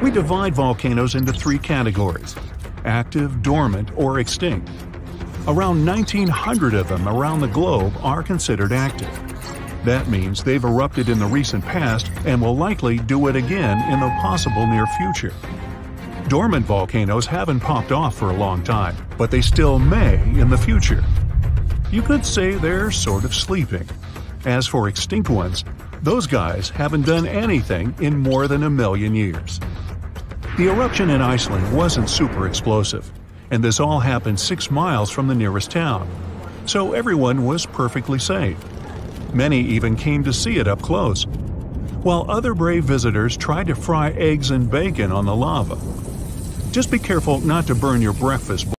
We divide volcanoes into three categories active, dormant, or extinct. Around 1,900 of them around the globe are considered active. That means they've erupted in the recent past and will likely do it again in the possible near future. Dormant volcanoes haven't popped off for a long time, but they still may in the future. You could say they're sort of sleeping. As for extinct ones, those guys haven't done anything in more than a million years. The eruption in Iceland wasn't super explosive, and this all happened six miles from the nearest town, so everyone was perfectly safe. Many even came to see it up close, while other brave visitors tried to fry eggs and bacon on the lava. Just be careful not to burn your breakfast